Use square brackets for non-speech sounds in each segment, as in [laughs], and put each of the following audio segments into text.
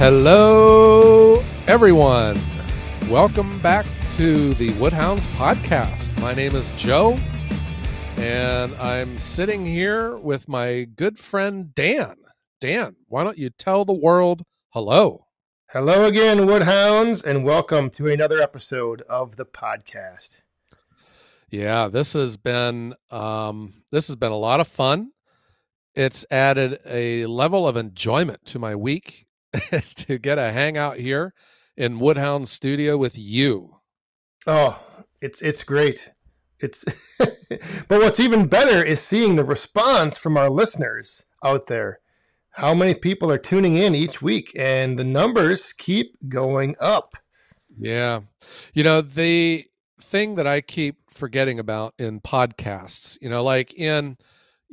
Hello, everyone. Welcome back to the Woodhounds podcast. My name is Joe, and I'm sitting here with my good friend Dan. Dan, why don't you tell the world hello? Hello again, Woodhounds, and welcome to another episode of the podcast. Yeah, this has been um, this has been a lot of fun. It's added a level of enjoyment to my week [laughs] to get a hangout here in Woodhound Studio with you. Oh, it's it's great. It's [laughs] but what's even better is seeing the response from our listeners out there. How many people are tuning in each week and the numbers keep going up. Yeah. You know, the thing that I keep forgetting about in podcasts, you know, like in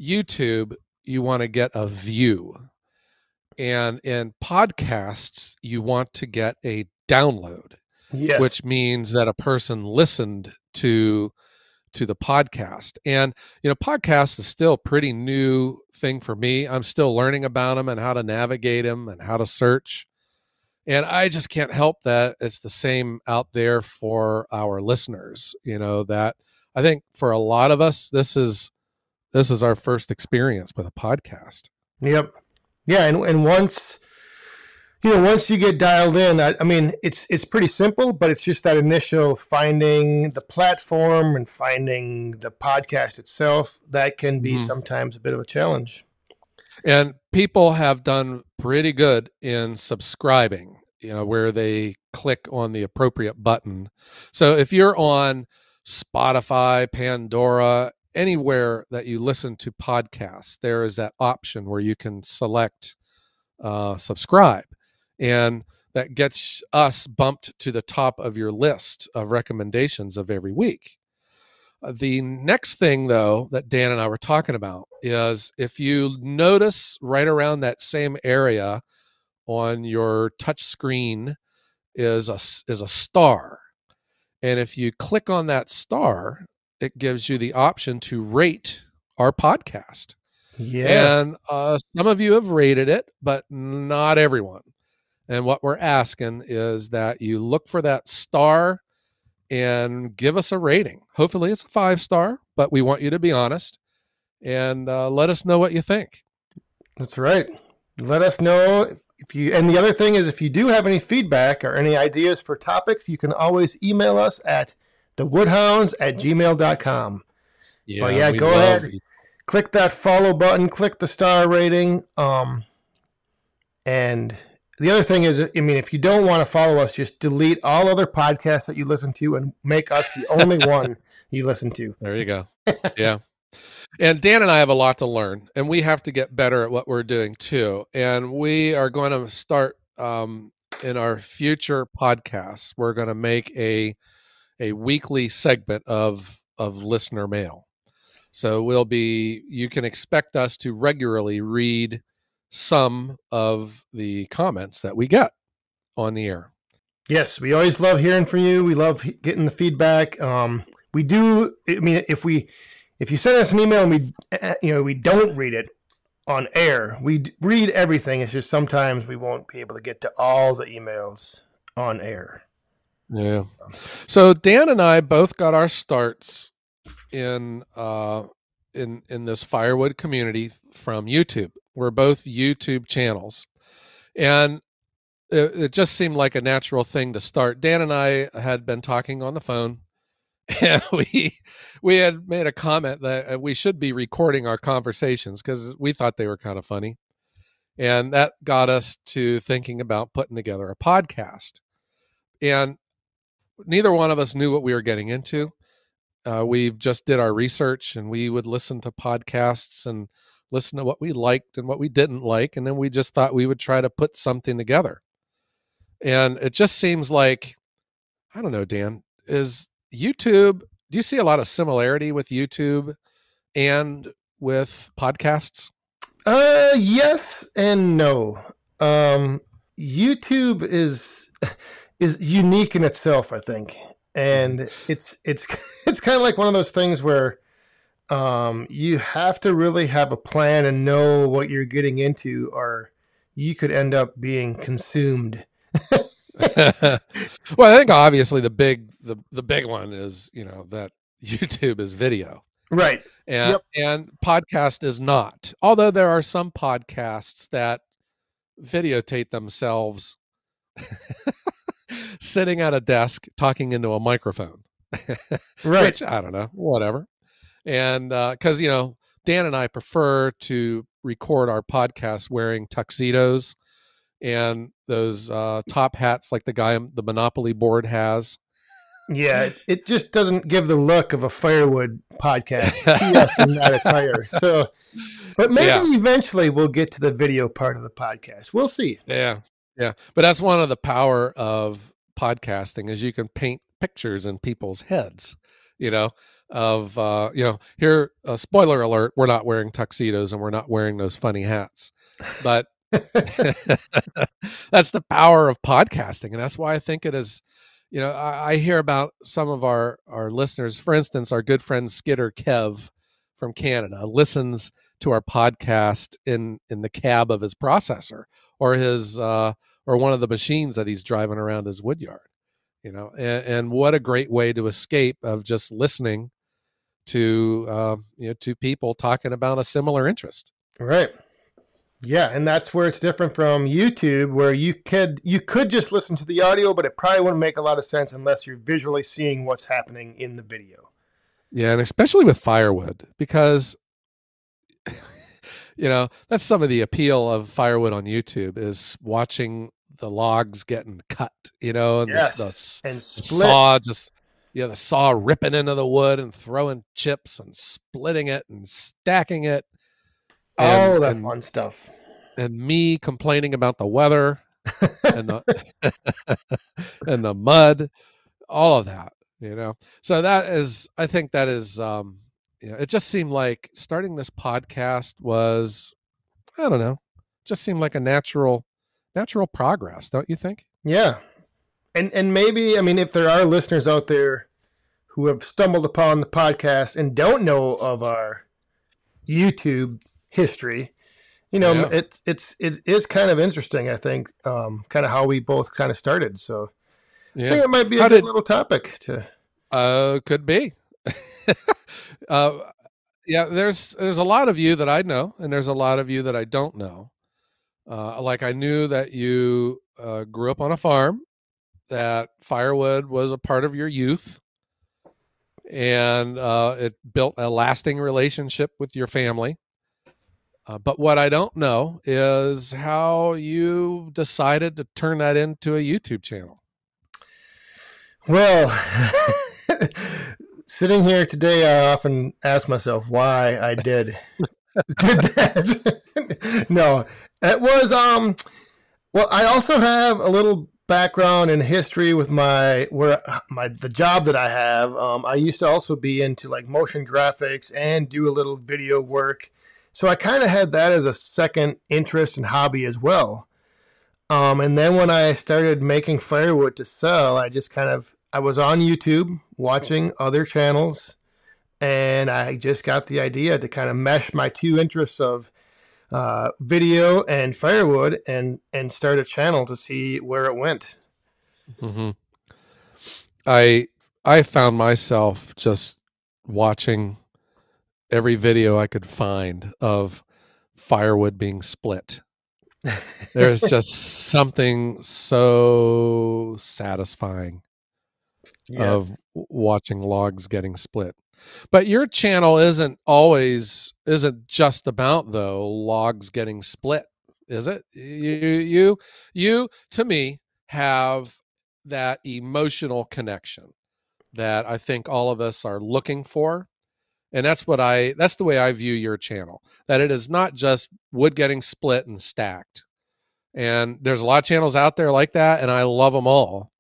YouTube, you want to get a view and in podcasts you want to get a download Yes. which means that a person listened to to the podcast and you know podcast is still a pretty new thing for me i'm still learning about them and how to navigate them and how to search and i just can't help that it's the same out there for our listeners you know that i think for a lot of us this is this is our first experience with a podcast Yep. Yeah, and and once you know, once you get dialed in, I, I mean, it's it's pretty simple, but it's just that initial finding the platform and finding the podcast itself that can be Mhm. sometimes a bit of a challenge. And people have done pretty good in subscribing, you know, where they click on the appropriate button. So if you're on Spotify, Pandora, anywhere that you listen to podcasts, there is that option where you can select uh, subscribe. And that gets us bumped to the top of your list of recommendations of every week. Uh, The next thing, though, that Dan and I were talking about is if you notice right around that same area on your touch screen is a is a star, and if you click on that star, it gives you the option to rate our podcast. Yeah. And uh, some of you have rated it, but not everyone. And what we're asking is that you look for that star and give us a rating. Hopefully, it's a five star, but we want you to be honest and uh, let us know what you think. That's right. Let us know if- if you and the other thing is if you do have any feedback or any ideas for topics, you can always email us at thewoodhounds at gmail.com. Yeah, we go love ahead. click that follow button, click the star rating. Um, and the other thing is, I mean, if you don't want to follow us, just delete all other podcasts that you listen to and make us the only [laughs] one you listen to. There you go. [laughs] yeah. And Dan and I have a lot to learn, and we have to get better at what we're doing too. And we are going to start um, in our future podcasts. We're going to make a a weekly segment of of listener mail. So we'll be. You can expect us to regularly read some of the comments that we get on the air. Yes, we always love hearing from you. We love getting the feedback. Um, we do. I mean, if we if you send us an email and we you know we don't read it on air, we read everything. It's just sometimes we won't be able to get to all the emails on air. Yeah. So Dan and I both got our starts in uh in in this firewood community from YouTube. We're both YouTube channels. And it, it just seemed like a natural thing to start. Dan and I had been talking on the phone [laughs] and we we had made a comment that uh, we should be recording our conversations because we thought they were kind of funny. And that got us to thinking about putting together a podcast. And neither one of us knew what we were getting into. Uh, we just did our research and we would listen to podcasts and listen to what we liked and what we didn't like. And then we just thought we would try to put something together. And it just seems like, I don't know, Dan, is YouTube, do you see a lot of similarity with YouTube and with podcasts? Uh, yes and no. Um, YouTube is [laughs] is unique in itself, I think, and it's it's [laughs] it's kind of like one of those things where um, you have to really have a plan and know what you're getting into, or you could end up being consumed. [laughs] well, I think obviously the big the the big one is you know that [laughs] YouTube is video, right? And yep. and podcast is not. Although there are some podcasts that videotape themselves sitting at a desk talking into a microphone. [laughs] right. Which I don't know, whatever. And because uh, you know, Dan and I prefer to record our podcast wearing tuxedos and those uh, top hats like the guy the Monopoly board has. Yeah, it just doesn't give the look of a firewood podcast. See us in that attire. [laughs] So, but maybe yeah. eventually we'll get to the video part of the podcast. We'll see. Yeah, yeah. But that's one of the power of podcasting is you can paint pictures in people's heads. You know, of uh, you know, here. Uh, spoiler alert: we're not wearing tuxedos and we're not wearing those funny hats, but [laughs] [laughs] that's the power of podcasting, and that's why I think it is. You know, I, I, hear about some of our our listeners. For instance, our good friend Skidder Kev from Canada listens to our podcast in in the cab of his processor or his uh, or one of the machines that he's driving around his woodyard. You know, and, and what a great way to escape of just listening to uh, you know to people talking about a similar interest. Right. Yeah, and that's where it's different from YouTube, where you could you could just listen to the audio, but it probably wouldn't make a lot of sense unless you're visually seeing what's happening in the video. Yeah, and especially with firewood, because [laughs] you know that's some of the appeal of firewood on YouTube is watching the logs getting cut. You know, and yes, the, the, and the saw just yeah, the saw ripping into the wood and throwing chips and splitting it and stacking it and, oh, that and, fun stuff. And me complaining about the weather and the [laughs] and the mud, all of that, you know. So that is, I think that is, um, you know, it just seemed like starting this podcast was, I don't know, just seemed like a natural, natural progress, don't you think? Yeah, and and maybe I mean, if there are listeners out there who have stumbled upon the podcast and don't know of our YouTube history. You know, yeah. it's it's it is kind of interesting. I think, um, kind of how we both kind of started. So, yeah. I think it might be a how good did, little topic to. Uh, could be. [laughs] uh, yeah, there's there's a lot of you that I know, and there's a lot of you that I don't know. Uh, like I knew that you uh, grew up on a farm, that firewood was a part of your youth, and uh, it built a lasting relationship with your family. Uh, but what I don't know is how you decided to turn that into a YouTube channel. Well, [laughs] sitting here today, I often ask myself why I did did that. [laughs] no, it was um. Well, I also have a little background in history with my where my the job that I have. Um, I used to also be into like motion graphics and do a little video work so I kind of had that as a second interest and hobby as well. Um, and then when I started making firewood to sell, I just kind of I was on YouTube watching other channels, and I just got the idea to kind of mesh my two interests of uh, video and firewood, and and start a channel to see where it went. Mm-hmm. I I found myself just watching every video I could find of firewood being split. There's just [laughs] something so satisfying yes. of watching logs getting split. But your channel isn't always isn't just about though logs getting split, is it? You you you to me have that emotional connection that I think all of us are looking for and that's what i that's the way i view your channel that it is not just wood getting split and stacked. And there's a lot of channels out there like that and i love them all.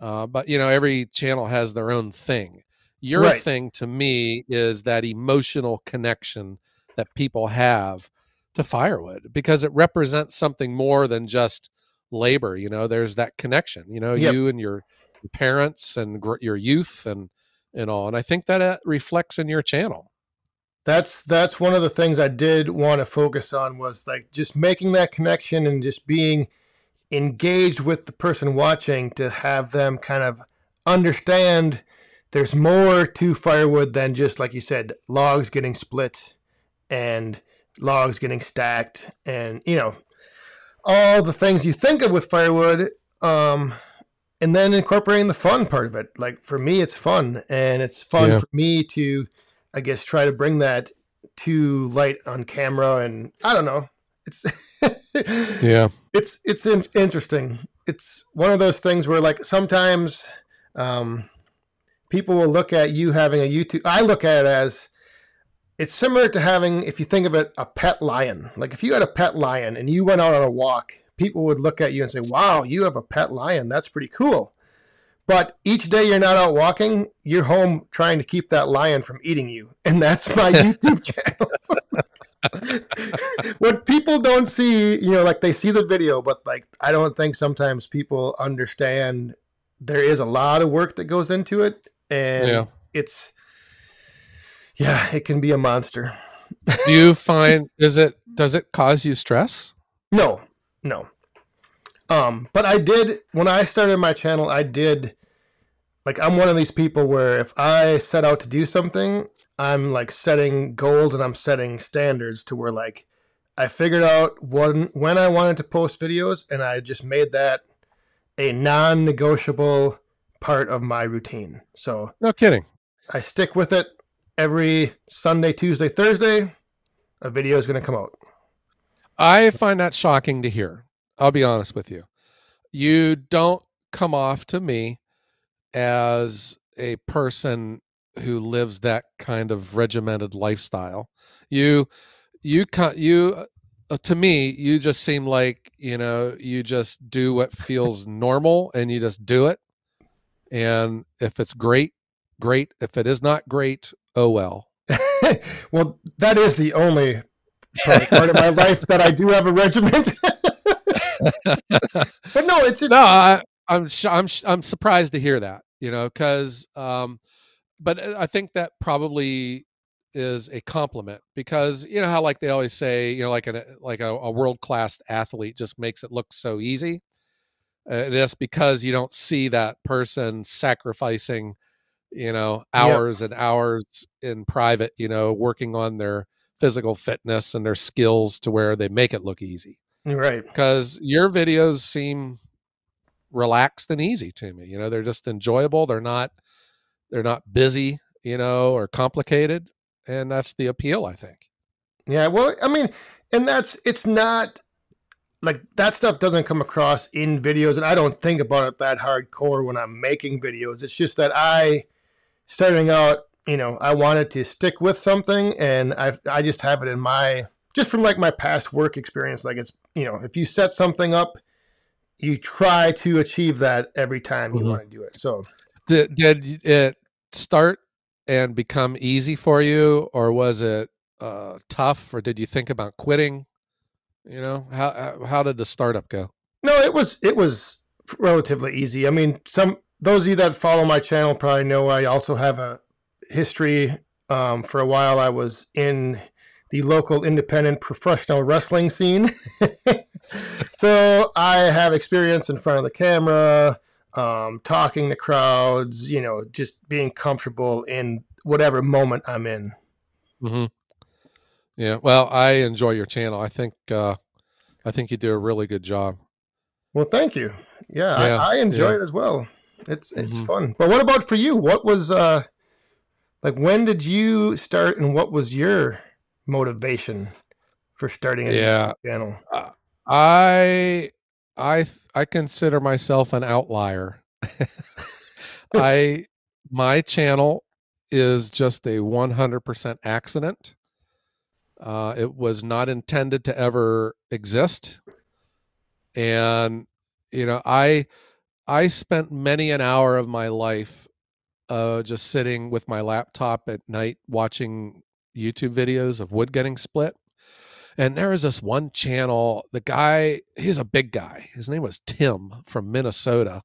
Uh, but you know every channel has their own thing your right. thing to me is that emotional connection that people have to firewood because it represents something more than just labor you know there's that connection you know yep. you and your parents and your youth and and all. And I think that uh, reflects in your channel. that's that's one of the things I did want to focus on was like just making that connection and just being engaged with the person watching to have them kind of understand there's more to firewood than just like you said logs getting split and logs getting stacked and you know all the things you think of with firewood um and then incorporating the fun part of it. Like for me it's fun and it's fun yeah. for me to i guess try to bring that to light on camera and i don't know. It's [laughs] yeah. It's it's in- interesting. It's one of those things where like sometimes um people will look at you having a youtube i look at it as it's similar to having, if you think of it, a pet lion. Like if you had a pet lion and you went out on a walk, people would look at you and say, wow, you have a pet lion. That's pretty cool. But each day you're not out walking, you're home trying to keep that lion from eating you. And that's my [laughs] YouTube channel. [laughs] what people don't see, you know, like they see the video, but like I don't think sometimes people understand there is a lot of work that goes into it. And yeah. it's yeah, it can be a monster. Do you [laughs] find is it does it cause you stress? No, no. Um, but I did when I started my channel. I did like I'm one of these people where if I set out to do something, I'm like setting goals and I'm setting standards to where like I figured out when when I wanted to post videos, and I just made that a non-negotiable part of my routine. So no kidding. I stick with it every Sunday, Tuesday, Thursday, a video is going to come out. I find that shocking to hear. I'll be honest with you. You don't come off to me as a person who lives that kind of regimented lifestyle. You, you, you, uh, to me, you just seem like you know you just do what feels normal and you just do it. And if it's great, great. If it is not great, oh well. [laughs] well, that is the only part, part of my [laughs] life that I do have a regiment. [laughs] but no, it's, it's no. I, am I'm, I'm I'm surprised to hear that. You know, because um, but uh, I think that probably is a compliment because you know how like they always say you know like a like a, a world class athlete just makes it look so easy. Uh, and that's because you don't see that person sacrificing you know hours yep. and hours in private you know working on their physical fitness and their skills to where they make it look easy. Right. Because your videos seem relaxed and easy to me you know they're just enjoyable they're not they're not busy you know or complicated and that's the appeal i think. Yeah well i mean and that's it's not like that stuff doesn't come across in videos and i don't think about it that hardcore when i'm making videos it's just that i starting out, you know, I wanted to stick with something, and I I just have it in my just from like my past work experience. Like it's you know, if you set something up, you try to achieve that every time you mm-hmm. want to do it. So did did it start and become easy for you, or was it uh, tough, or did you think about quitting? You know, how how did the startup go? No, it was it was relatively easy. I mean, some those of you that follow my channel probably know I also have a history. Um, for a while, I was in the local independent professional wrestling scene. [laughs] so I have experience in front of the camera, um, talking to crowds, you know, just being comfortable in whatever moment I'm in. Mm-hmm. Yeah. Well, I enjoy your channel. I think, uh, I think you do a really good job. Well, thank you. Yeah, yeah I, I, enjoy yeah. it as well. It's it's mm-hmm. fun. But what about for you? What was uh like when did you start and what was your motivation for starting a yeah. YouTube channel? Uh, I I I consider myself an outlier. [laughs] I my channel is just a 100% accident. Uh, it was not intended to ever exist. And you know, I I spent many an hour of my life uh, just sitting with my laptop at night watching YouTube videos of wood getting split. And there was this one channel, the guy, he's a big guy. His name was Tim from Minnesota.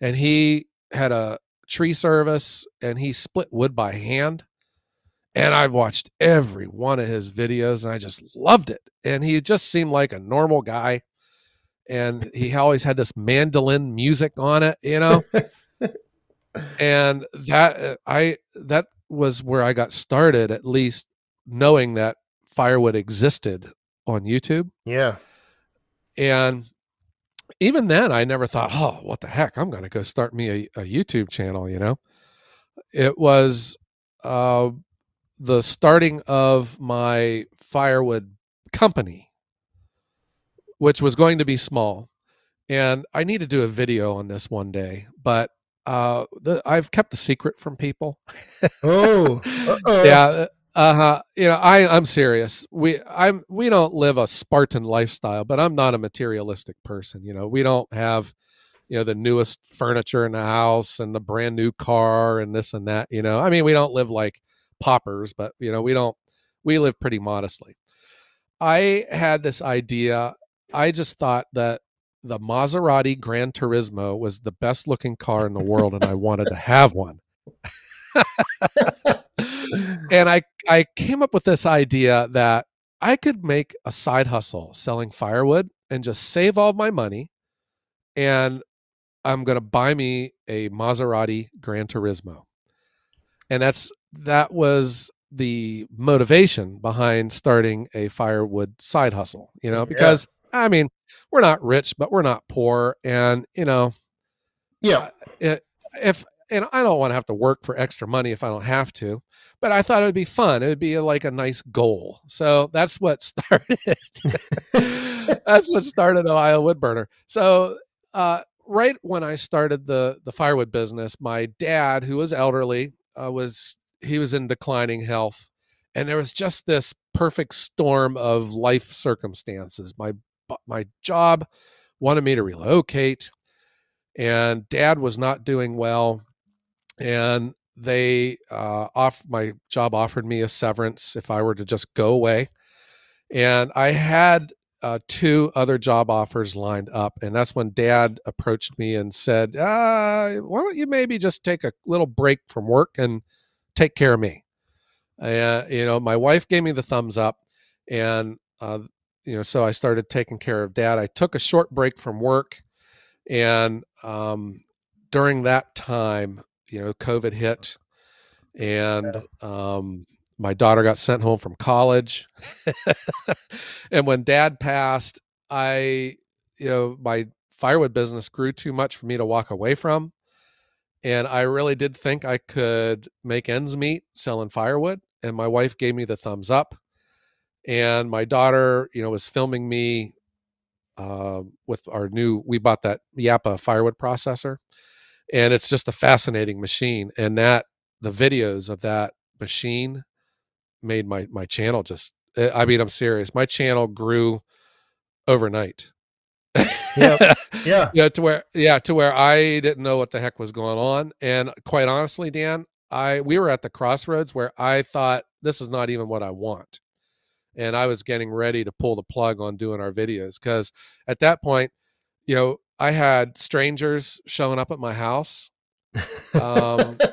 And he had a tree service and he split wood by hand. And I've watched every one of his videos and I just loved it. And he just seemed like a normal guy. And he always had this mandolin music on it, you know. and that uh, I that was where I got started at least knowing that firewood existed on YouTube. Yeah. And even then I never thought, "Oh, what the heck? I'm going to go start me a, a YouTube channel," you know. It was uh the starting of my firewood company, which was going to be small. And I need to do a video on this one day, but uh, the, I've kept the secret from people. oh, [laughs] yeah. Uh huh. You know, I I'm serious. We I'm we don't live a Spartan lifestyle, but I'm not a materialistic person. You know, we don't have, you know, the newest furniture in the house and the brand new car and this and that. You know, I mean, we don't live like paupers, but you know, we don't we live pretty modestly. I had this idea. I just thought that the Maserati Gran Turismo was the best looking car in the world and I wanted to have one. [laughs] and I I came up with this idea that I could make a side hustle selling firewood and just save all my money and I'm going to buy me a Maserati Gran Turismo. And that's that was the motivation behind starting a firewood side hustle, you know, because yeah. I mean, we're not rich, but we're not poor. And, you know, yeah, it, if, and I don't want to have to work for extra money if I don't have to, but I thought it would be fun. It would be like a nice goal. So that's what [laughs] started. that's what started Ohio Woodburner. So, uh, right when I started the the firewood business, my dad, who was elderly, uh, was he was in declining health and there was just this perfect storm of life circumstances. My my job wanted me to relocate and dad was not doing well and they uh, off my job offered me a severance if i were to just go away and i had uh, two other job offers lined up and that's when dad approached me and said uh, why don't you maybe just take a little break from work and take care of me. Uh, you know, my wife gave me the thumbs up, and uh, you know, so I started taking care of dad. I took a short break from work, and um, during that time, you know, COVID hit, and um, my daughter got sent home from college, [laughs] and when dad passed, I, you know, my firewood business grew too much for me to walk away from and I really did think I could make ends meet selling firewood. And my wife gave me the thumbs up. And my daughter, you know, was filming me uh, with our new. We bought that Japa firewood processor, and it's just a fascinating machine. And that the videos of that machine made my my channel just. Eh, I mean, I'm serious. My channel grew overnight yeah, [laughs] yeah, yeah. To where, yeah, to where I didn't know what the heck was going on, and quite honestly, Dan, I we were at the crossroads where I thought this is not even what I want, and I was getting ready to pull the plug on doing our videos because at that point, you know, I had strangers showing up at my house. Um, [laughs]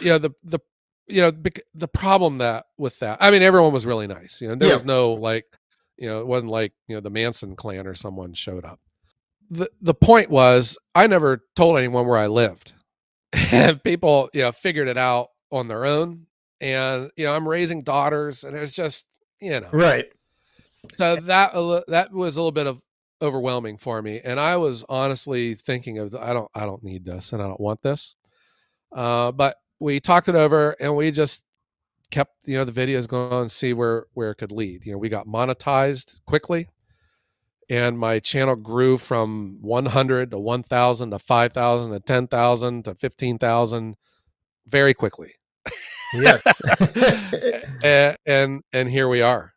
you know the the you know the problem that with that i mean everyone was really nice you know there yeah. was no like you know, it wasn't like, you know, the Manson clan or someone showed up. The the point was I never told anyone where I lived. and [laughs] people, you know, figured it out on their own. And, you know, I'm raising daughters and it was just, you know. Right. So that that was a little bit of overwhelming for me. And I was honestly thinking of I don't I don't need this and I don't want this. Uh, but we talked it over and we just kept you know the videos going and see where where it could lead. You know we got monetized quickly and my channel grew from 100 to 1000 to 5000 to 10000 to 15000 very quickly. Yes. [laughs] And, and and here we are.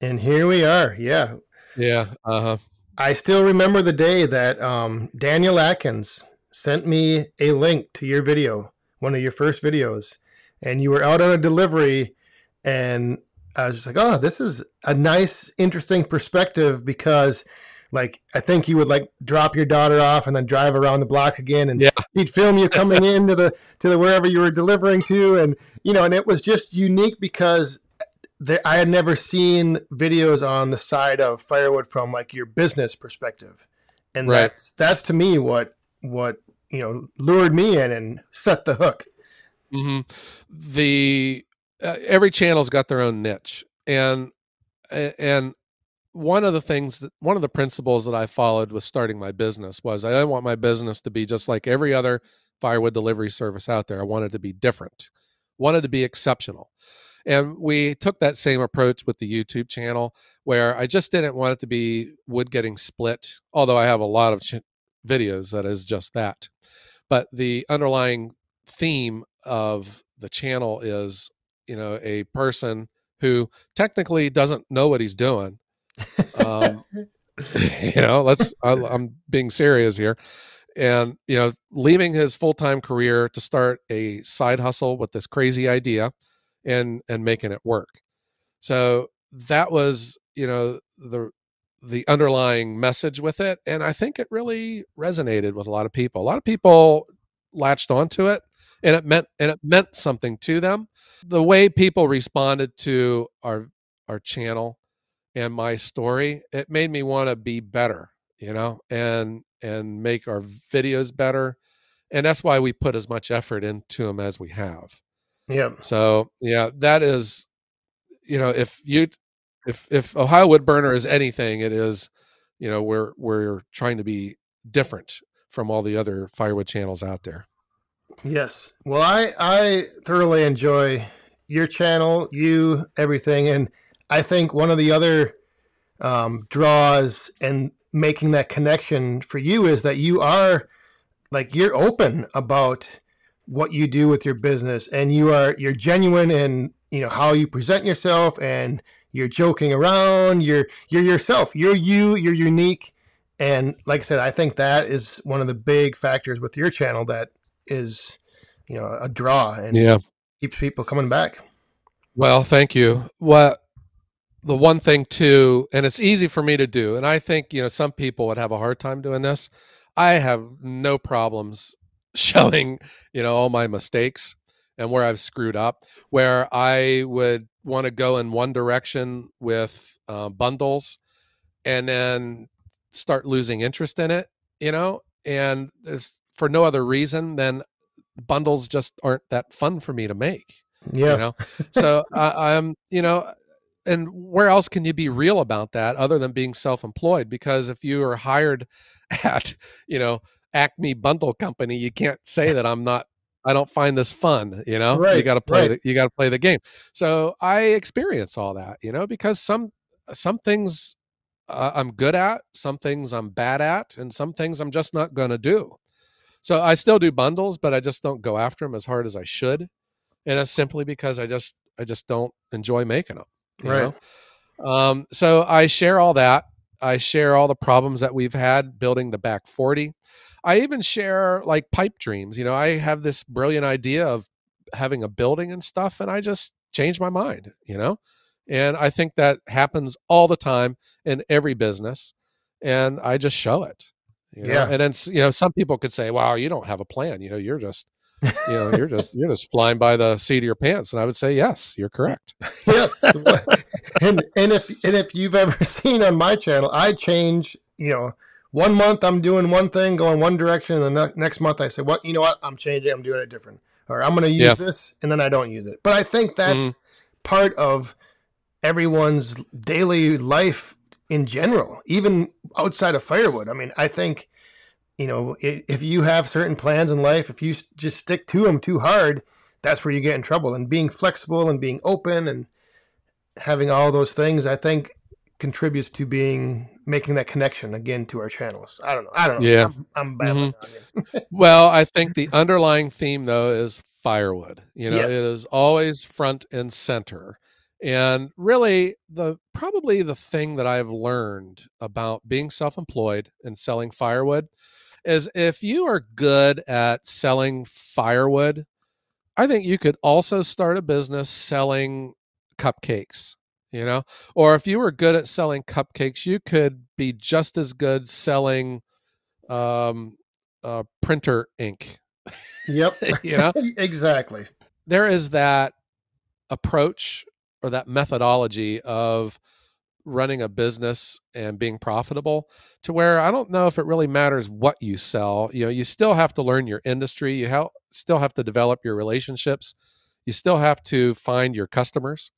And here we are yeah. Yeah uh-huh. I still remember the day that um, daniel atkins sent me a link to your video one of your first videos and you were out on a delivery and I was just like, oh, this is a nice, interesting perspective because like I think you would like drop your daughter off and then drive around the block again, and Yeah. he'd film you coming into the to the wherever you were delivering to, and you know, and it was just unique because there, I had never seen videos on the side of firewood from like your business perspective, and Right. that's that's to me what what you know lured me in and set the hook. Hmm The uh, every channel's got their own niche, and and one of the things that one of the principles that I followed with starting my business was I didn't want my business to be just like every other firewood delivery service out there. I wanted to be different, wanted to be exceptional. And we took that same approach with the YouTube channel where I just didn't want it to be wood getting split, although I have a lot of ch- videos that is just that. But the underlying theme of the channel is, you know, a person who technically doesn't know what he's doing. Um, [laughs] you know, let's, I, [laughs] I'm being serious here. And, you know, leaving his full time career to start a side hustle with this crazy idea and, and making it work. So that was, you know, the, the underlying message with it. And I think it really resonated with a lot of people. A lot of people latched onto it and it meant and it meant something to them. The way people responded to our our channel and my story, it made me want to be better, you know, and and make our videos better. And that's why we put as much effort into them as we have. Yep. So yeah, that is, you know, if you, if if Ohio Wood Burner is anything, it is, you know, we're we're trying to be different from all the other firewood channels out there. Yes. Well, I I thoroughly enjoy your channel, you, everything, and I think one of the other um, draws and making that connection for you is that you are like you're open about what you do with your business, and you are you're genuine in you know how you present yourself, and you're joking around. You're you're yourself. You're you. You're unique. And like I said, I think that is one of the big factors with your channel that is, you know, a draw and Yeah. keeps people coming back. Well, thank you. What the one thing too, and it's easy for me to do, and I think you know some people would have a hard time doing this. I have no problems [laughs] showing you know all my mistakes and where I've screwed up. Where I would want to go in one direction with uh, bundles, and then start losing interest in it, you know, and it's for no other reason than bundles just aren't that fun for me to make Yeah. you know? [laughs] So I, i'm you know and where else can you be real about that other than being self-employed? Because if you are hired [laughs] at you know acme bundle company you can't say [laughs] that i'm not i don't find this fun you know? You got to play right. the, you got to play the game. So i experience all that you know? Because some some things uh, i'm good at some things i'm bad at and some things i'm just not going to do so i still do bundles but i just don't go after them as hard as i should and it's simply because I just I just don't enjoy making them. You Right. Know? Um, so I share all that. I share all the problems that we've had building the back forty. I even share like pipe dreams. You know, I have this brilliant idea of having a building and stuff, and I just change my mind. You know, and I think that happens all the time in every business, and I just show it. You know? Yeah. And then you know, some people could say, "Wow, you don't have a plan. You know, you're just." you know you're just [laughs] you're just flying by the seat of your pants and i would say yes you're correct [laughs] yes. and and if and if you've ever [laughs] seen on my channel, I change. You know, one month I'm doing one thing, going one direction, and the ne- next month I say, "What? You know what? I'm changing. I'm doing it different." Or I'm going to use Yeah. this, and then I don't use it. But I think mm-hmm. that's part of everyone's daily life in general, even outside of firewood. I mean, I think you know if you have certain plans in life, if you just stick to them too hard, that's where you get in trouble. And being flexible and being open and having all those things, I think contributes to being making that connection again to our channels. I don't know. I don't know. Yeah. I'm, I'm babbling mm-hmm. you. [laughs] well i think the underlying theme though is firewood you know Yes. it is always front and center and really the probably the thing that i've learned about being self-employed and selling firewood is if you are good at selling firewood i think you could also start a business selling cupcakes you know or if you were good at selling cupcakes you could be just as good selling um uh printer ink Yep. [laughs] you know [laughs] exactly. there is that approach or that methodology of running a business and being profitable to where I don't know if it really matters what you sell. You know, you still have to learn your industry, you ha- still have to develop your relationships, you still have to find your customers.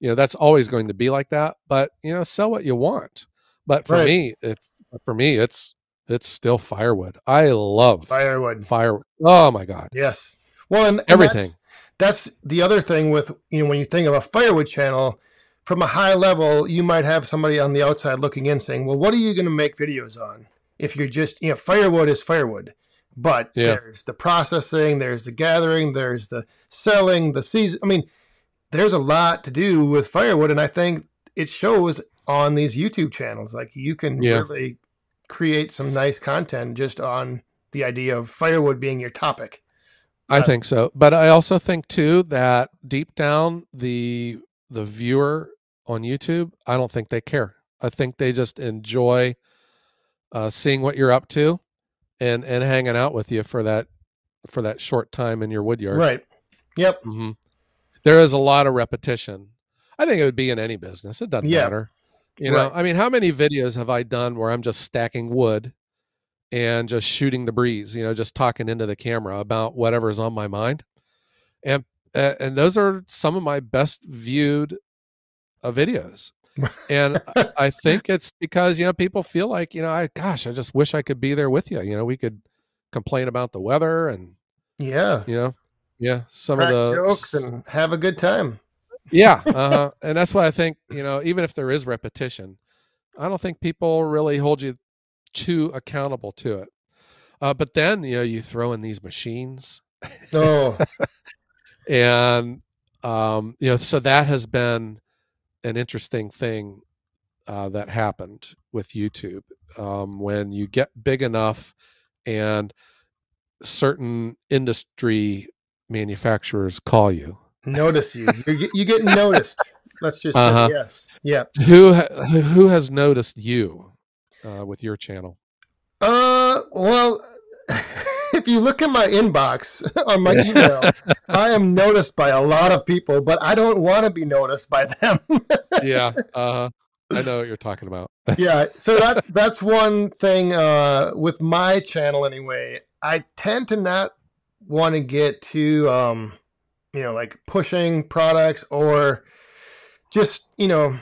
You know, that's always going to be like that, but you know, sell what you want. But for Right. me, it's for me it's it's still firewood. I love Firewood. fire. Oh my god. Yes. Well, and, and Everything. That's, the other thing with you know when you think of a firewood channel, from a high level, you might have somebody on the outside looking in saying, "Well, what are you going to make videos on?" If you're just you know, firewood is firewood, but Yeah. there's the processing, there's the gathering, there's the selling, the season. I mean, there's a lot to do with firewood, and I think it shows on these YouTube channels. Like you can Yeah. really create some nice content just on the idea of firewood being your topic. I think so, but I also think too that deep down the the viewer on YouTube, I don't think they care. I think they just enjoy uh, seeing what you're up to and and hanging out with you for that for that short time in your wood yard. Right. Yep. hmm There is a lot of repetition. I think it would be in any business. It doesn't Yeah. matter. You know, I mean, how many videos have I done where I'm just stacking wood and just shooting the breeze, you know, just talking into the camera about whatever's on my mind. And and those are some of my best viewed uh, videos. And I- I think [laughs] it's because, you know, people feel like, you know, I gosh, I just wish I could be there with you. You know, we could complain about the weather and, Yeah. you know, yeah, some Crack of the jokes and have a good time. yeah, uh-huh. [laughs] and that's why I think you know, even if there is repetition, I don't think people really hold you too accountable to it. Uh, but then you know, you throw in these machines, Oh, [laughs] and um, you know, so that has been an interesting thing uh, that happened with YouTube um, when you get big enough, and certain industry manufacturers call you. notice you. Get- you get [laughs] noticed. Let's just Uh-huh. say yes. Yeah. Who ha- who has noticed you uh, with your channel? Uh, well, [laughs] if you look at my inbox [laughs] on my email, [laughs] I am noticed by a lot of people, but I don't want to be noticed by them. yeah, uh, I know what you're talking about. yeah, so that's that's one thing uh, with my channel anyway. I tend to not want to get too, um, you know, like pushing products or just you know,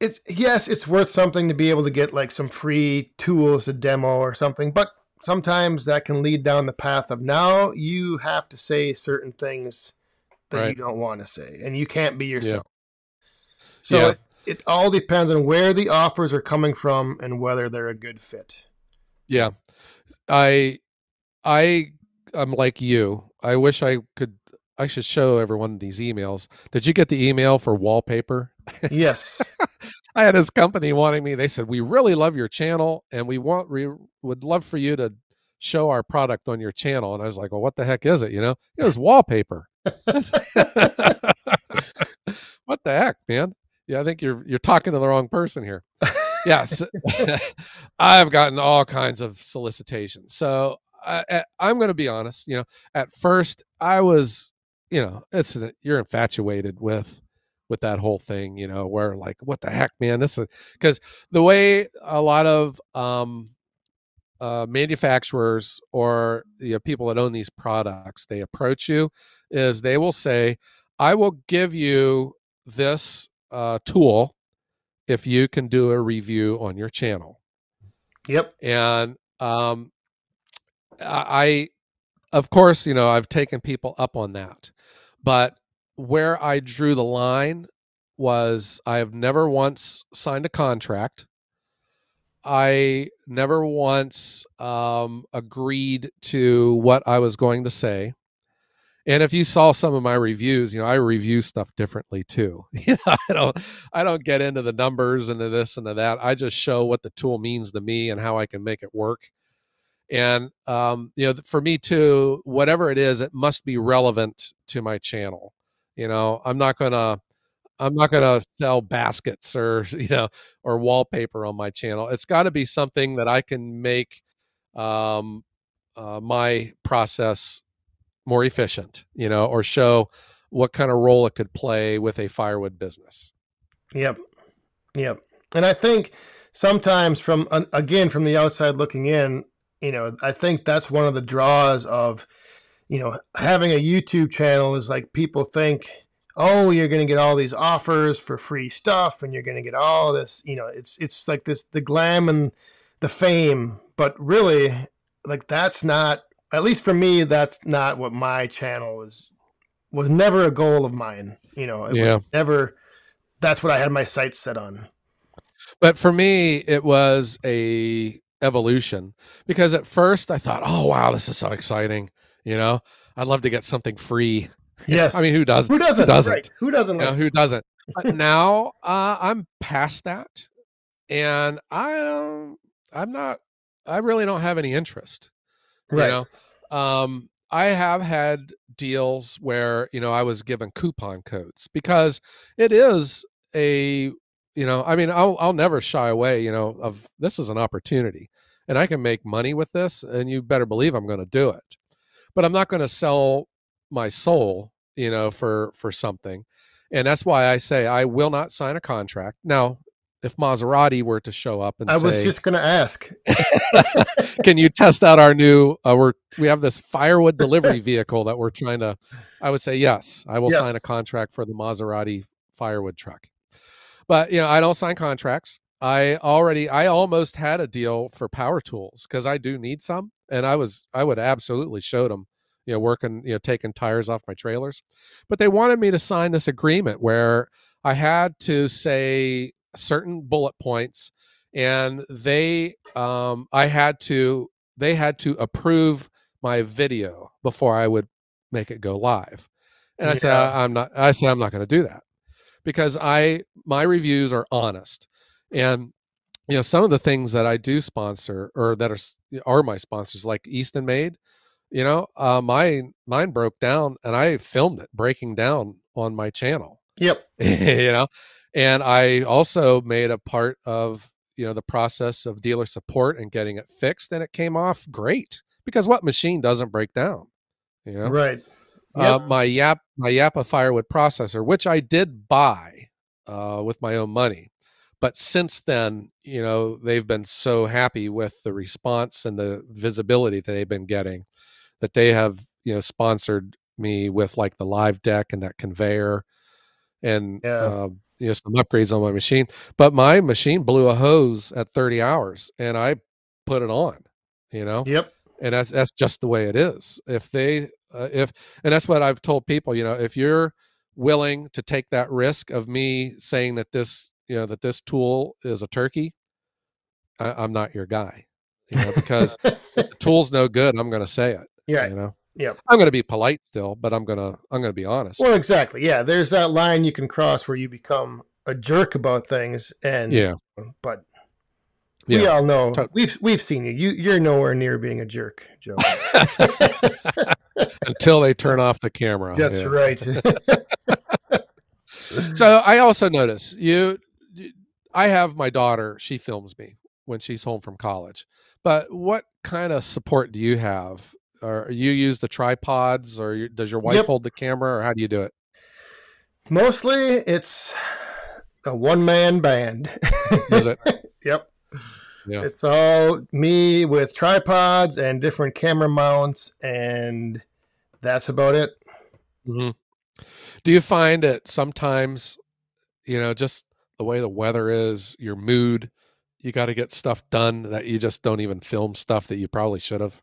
it's yes, it's worth something to be able to get like some free tools to demo or something, but sometimes that can lead down the path of now you have to say certain things that you don't want to say, and you can't be Yeah. yourself. So Yeah. it, it all depends on where the offers are coming from and whether they're a good fit. Yeah, I I I am like you. I wish I could. I should show everyone these emails. Did you get the email for wallpaper? Yes. [laughs] I had this company wanting me. They said we really love your channel and we want we would love for you to show our product on your channel. And I was like, well, what the heck is it? You know, it was wallpaper. [laughs] what the heck, man? Yeah, I think you're you're talking to the wrong person here. Yes, [laughs] I've gotten all kinds of solicitations. So I, I- I'm going to be honest. You know, at first I was, you know, it's you're infatuated with with that whole thing. You know, where like, what the heck, man? This is because the way a lot of um, uh, manufacturers or you know, people that own these products they approach you is they will say, "I will give you this uh, tool." If you can do a review on your channel, Yep. and um, I, of course, you know, I've taken people up on that, but where I drew the line was I have never once signed a contract. I never once um, agreed to what I was going to say. And if you saw some of my reviews, you know, I review stuff differently too. [laughs] You know, I don't I don't get into the numbers and this and that. I just show what the tool means to me and how I can make it work. And um, you know, for me too, whatever it is, it must be relevant to my channel. You know, I'm not gonna I'm not to sell baskets or [laughs] you know or wallpaper on my channel. It's got to be something that I can make um, uh, my process more efficient, you know, or show what kind of role it could play with a firewood business. Yep, yep. And I think sometimes from again from the outside looking in, you know, I think that's one of the draws of you know having a YouTube channel is like people think oh, you're going to get all these offers for free stuff and you're going to get all this, you know, it's it's like this the glam and the fame, but really like that's not at least for me that's not what my channel is was never a goal of mine, you know. yeah. never that's what I had my sights set on. But for me it was a evolution because at first I thought, "Oh wow, this is so exciting." You know, I'd love to get something free [laughs] Yes. I mean, who doesn't? Who doesn't? Who doesn't? Right. Who doesn't? Know, who doesn't? [laughs] now uh, I'm past that, and I don't. I'm not. I really don't have any interest. Right. You know, um, I have had deals where you know I was given coupon codes because it is a you know I mean I'll I'll never shy away you know of this is an opportunity and I can make money with this and you better believe I'm going to do it but I'm not going to sell my soul, you know, for for something. And that's why I say I will not sign a contract. Now, if Maserati were to show up and I say, was just going to ask, [laughs] can you test out our new? Uh, we're we have this firewood delivery [laughs] vehicle that we're trying to. I would say yes, I will yes. sign a contract for the Maserati firewood truck. But you know, I don't sign contracts. I already, I almost had a deal for power tools because I do need some, and I was, I would absolutely show them you know, working, you know, taking tires off my trailers. But they wanted me to sign this agreement where I had to say certain bullet points and they um I had to they had to approve my video before I would make it go live. And I said I'm not I said I'm not going to do that. Because I my reviews are honest. And you know some of the things that I do sponsor or that are are my sponsors like Easton Made you know uh mine mine broke down and i filmed it breaking down on my channel yep. [laughs] you know? And i also made a part of you know the process of dealer support and getting it fixed and it came off great because what machine doesn't break down you know? Right. Yep. uh, my yap my Japa firewood processor which i did buy uh, with my own money but since then you know they've been so happy with the response and the visibility that they've been getting that they have you know sponsored me with like the live deck and that conveyor and yeah. uh, you know some upgrades on my machine but my machine blew a hose at 30 hours and i put it on you know? Yep. And that's that's just the way it is. If they uh, if and that's what i've told people you know if you're willing to take that risk of me saying that this you know that this tool is a turkey I, am not your guy you know because the [laughs] tool's no good i'm going to say it yeah. You know? Yeah. I'm gonna be polite still, but I'm gonna I'm gonna be honest. Well, exactly. Yeah. There's that line you can cross where you become a jerk about things and yeah. But we all know we've we've seen you. You you're nowhere near being a jerk, Joe. [laughs] Until they turn off the camera. That's yeah. right. [laughs] so I also notice you I have my daughter, she films me when she's home from college. But what kind of support do you have or you use the tripods or does your wife yep. hold the camera or how do you do it mostly it's a one-man band is it [laughs] yep yeah. it's all me with tripods and different camera mounts and that's about it mm-hmm. do you find that sometimes you know just the way the weather is your mood you got to get stuff done that you just don't even film stuff that you probably should have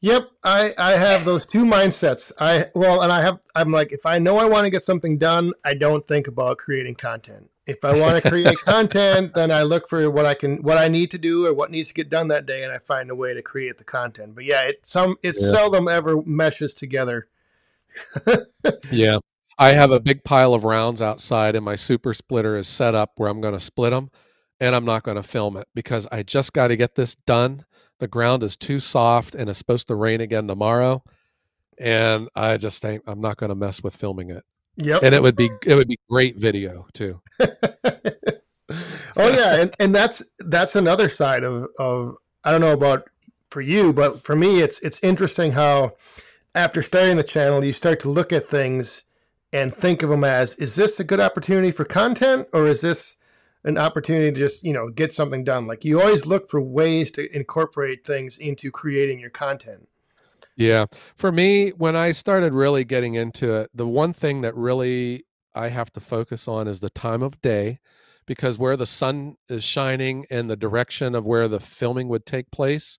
Yep, I I have [laughs] those two mindsets. I well, and I have I'm like if I know I want to get something done, I don't think about creating content. If I want to create [laughs] content, then I look for what I can what I need to do or what needs to get done that day and I find a way to create the content. But yeah, it some it yeah. seldom ever meshes together. [laughs] yeah. I have a big pile of rounds outside and my super splitter is set up where I'm going to split them and I'm not going to film it because I just got to get this done the ground is too soft and it's supposed to rain again tomorrow. And I just think I'm not going to mess with filming it. Yep. and it would be it would be great video too. [laughs] oh yeah, and, and that's that's another side of of I don't know about for you, but for me, it's it's interesting how after starting the channel, you start to look at things and think of them as is this a good opportunity for content or is this an opportunity to just you know get something done like you always look for ways to incorporate things into creating your content Yeah. For me, when I started really getting into it, the one thing that really I have to focus on is the time of day because where the sun is shining and the direction of where the filming would take place,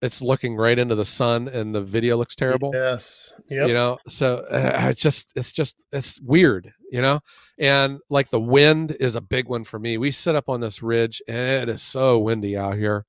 it's looking right into the sun and the video looks terrible. yes yep. You know, so uh, it's just it's just it's weird, you know. And like the wind is a big one for me. We sit up on this ridge and it is so windy out here.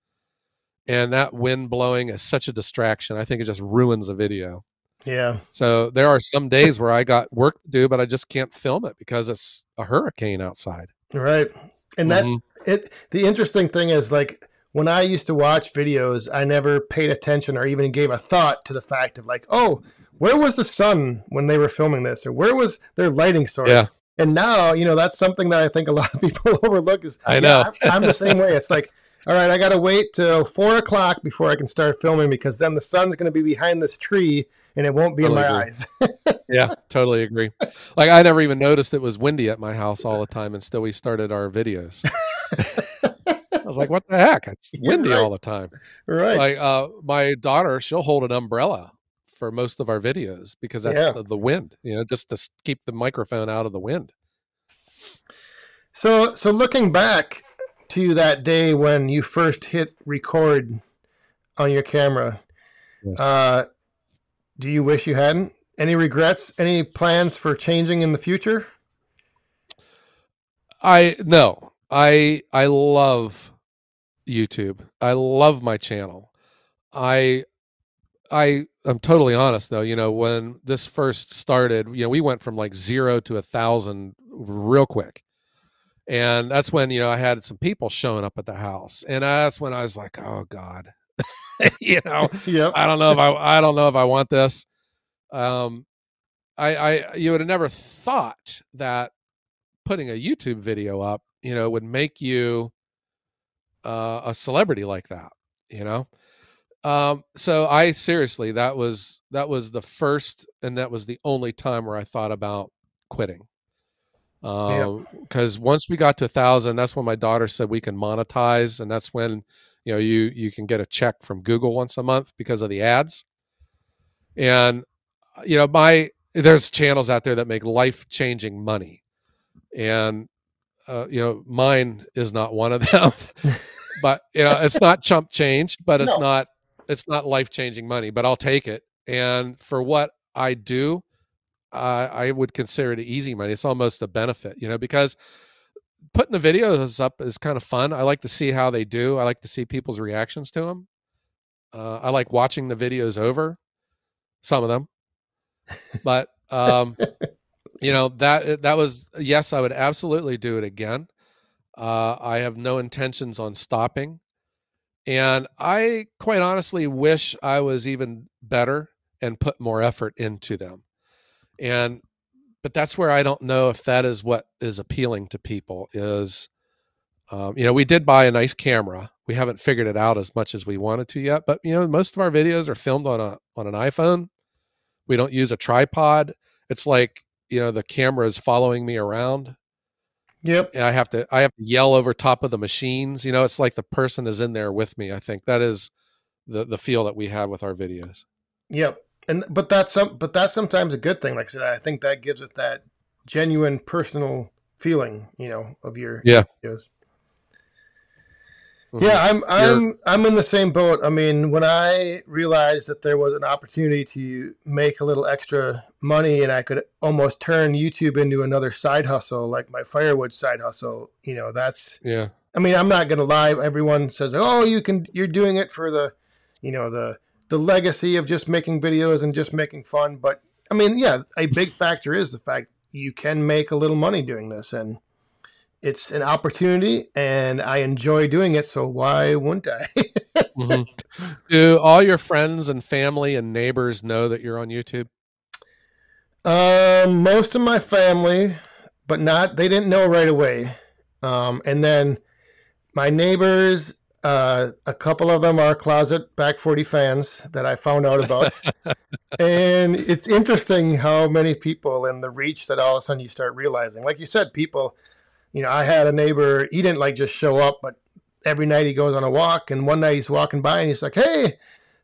And that wind blowing is such a distraction. I think it just ruins a video. yeah So there are some days where I got work to do, but I just can't film it because it's a hurricane outside. right and that Mhm. it the interesting thing is like when i used to watch videos i never paid attention or even gave a thought to the fact of like oh where was the sun when they were filming this or where was their lighting source Yeah. and now you know that's something that i think a [laughs] lot of people [laughs] overlook is I yeah, know. I'm, I'm the same way it's like [laughs] all right i gotta wait till four o'clock before i can start filming because then the sun's going to be behind this tree and it won't be in my agree. eyes Yeah, totally agree. Like I never even noticed it was windy at my house all the time, and still we started our videos. I was like, "What the heck? It's [laughs] windy right. all the time." right Like uh, my daughter, she'll hold an umbrella for most of our videos because that's Yeah. the, the wind. You know, just to keep the microphone out of the wind. So, so looking back to that day when you first hit record on your camera, Yes. uh, do you wish you hadn't? Any regrets? Any plans for changing in the future? I no, I I love YouTube. I love my channel. I I I'm totally honest though. You know, when this first started, you know, we went from like zero to a thousand real quick, and that's when you know I had some people showing up at the house, and that's when I was like, oh god, [laughs] you know, Yep. I don't know if I I don't know if I want this. Um, I I you would have never thought that putting a YouTube video up, you know, would make you uh, a celebrity like that. You know, um, so I seriously that was that was the first and that was the only time where I thought about quitting. Because once we got to a thousand, that's when my daughter said we can monetize, and that's when you know you you can get a check from Google once a month because of the ads. And you know, my there's channels out there that make life changing money, and uh, you know, mine is not one of them. [laughs] but you know, it's not chump change, but it's No. not it's not life changing money. But I'll take it. And for what I do, uh, I would consider it easy money. It's almost a benefit, you know, because putting the videos up is kind of fun. I like to see how they do. I like to see people's reactions to them. Uh, I like watching the videos over, some of them, but um, [laughs] you know that that was yes, I would absolutely do it again. Uh, I have no intentions on stopping, and I quite honestly wish I was even better and put more effort into them. And but that's where I don't know if that is what is appealing to people is um, you know we did buy a nice camera. We haven't figured it out as much as we wanted to yet but you know most of our videos are filmed on a on an iphone. We don't use a tripod. It's like you know the camera is following me around Yep. and i have to i have to yell over top of the machines you know it's like the person is in there with me i think that is the the feel that we have with our videos Yep. And but that's some but that's sometimes a good thing. Like I said, I think that gives it that genuine personal feeling, you know, of your Yeah. videos. Mhm. Yeah, I'm I'm I'm in the same boat. I mean, when I realized that there was an opportunity to make a little extra money and I could almost turn YouTube into another side hustle, like my firewood side hustle, you know, that's yeah I mean, I'm not going to lie. Everyone says, "Oh, you can you're doing it for the, you know, the the legacy of just making videos and just making fun." But I mean, yeah, a big factor is the fact you can make a little money doing this and it's an opportunity and I enjoy doing it, so why wouldn't I? [laughs] Mhm. do all your friends and family and neighbors know that you're on youtube Um, most of my family, but not they didn't know right away. Um, and then my neighbors, uh, a couple of them are closet back 40 fans that I found out about. [laughs] and it's interesting how many people and the reach that all of a sudden you start realizing. Like you said, people, you know, I had a neighbor, he didn't like just show up, but every night he goes on a walk. And one night he's walking by and he's like, Hey,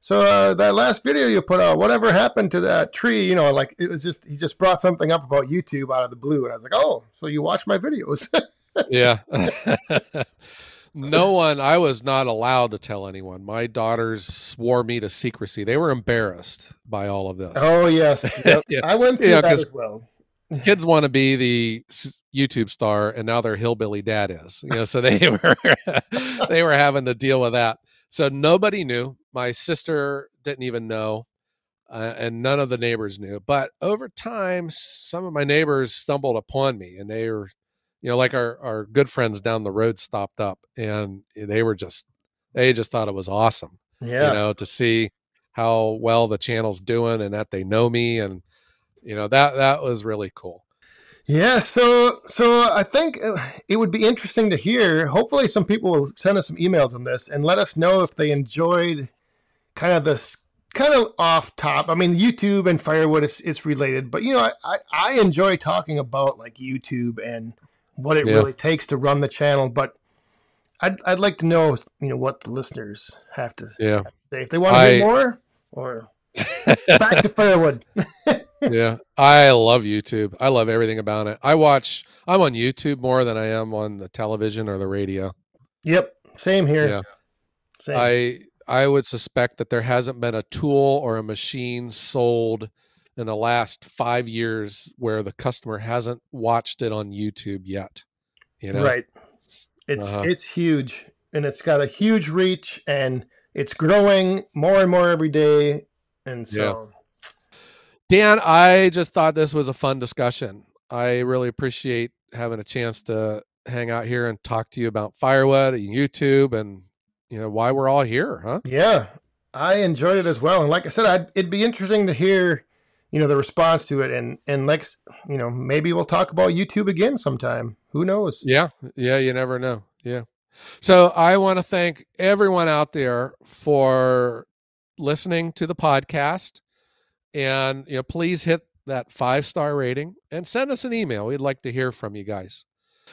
so uh, that last video you put out, whatever happened to that tree? You know, like it was just he just brought something up about YouTube out of the blue, and I was like, oh, so you watch my videos? [laughs] yeah. no one. I was not allowed to tell anyone. My daughters swore me to secrecy. They were embarrassed by all of this. Oh yes, [laughs] yep. yeah. I went through yeah, that as well. Kids want to be the YouTube star, and now their hillbilly dad is. You know, so they [laughs] were they were having to deal with that. So nobody knew. My sister didn't even know, uh, and none of the neighbors knew. But over time, some of my neighbors stumbled upon me, and they were, you know, like our our good friends down the road stopped up, and they were just they just thought it was awesome. Yeah, you know, to see how well the channel's doing, and that they know me, and you know that that was really cool. Yeah, so so I think uh, it would be interesting to hear. Hopefully, some people will send us some emails on this and let us know if they enjoyed kind of this kind of off top. I mean, YouTube and firewood it's it's related, but you know, I I, I enjoy talking about like YouTube and what it yeah. really takes to run the channel. But I'd I'd like to know you know what the listeners have to, yeah. Say if they want to I... hear more or [laughs] back to firewood. [laughs] yeah, I love YouTube. I love everything about it. I watch. I'm on YouTube more than I am on the television or the radio. Yep, same here. Yeah, same. I I would suspect that there hasn't been a tool or a machine sold in the last five years where the customer hasn't watched it on YouTube yet. You know, right? It's uh-huh. it's huge, and it's got a huge reach, and it's growing more and more every day. And so, Dan, I just thought this was a fun discussion. I really appreciate having a chance to hang out here and talk to you about firewood and YouTube and you know why we're all here, huh? Yeah, I enjoyed it as well. And like I said, I'd, it'd be interesting to hear, you know, the response to it. And and like you know, maybe we'll talk about YouTube again sometime. Who knows? Yeah, yeah, you never know. Yeah. So I want to thank everyone out there for listening to the podcast and you know please hit that five star rating and send us an email. We'd like to hear from you guys.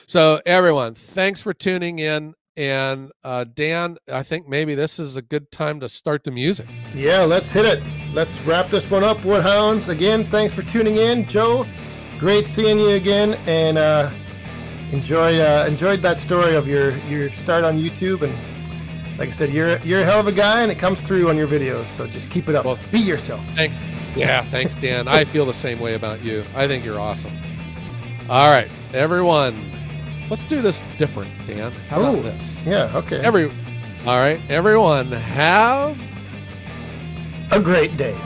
So everyone thanks for tuning in and uh, dan i think maybe this is a good time to start the music. Yeah let's hit it. Let's wrap this one up woodhounds. Again thanks for tuning in. Joe great seeing you again and uh, enjoyed uh, enjoyed that story of your your start on youtube and like i said you're you're a hell of a guy and it comes through on your videos so just keep it up. Well, be yourself. thanks yeah, thanks, Dan. I feel the same way about you. I think you're awesome. All right, everyone, let's do this different, Dan. How Ooh, about this? Yeah, okay. Every, all right, everyone, have a great day.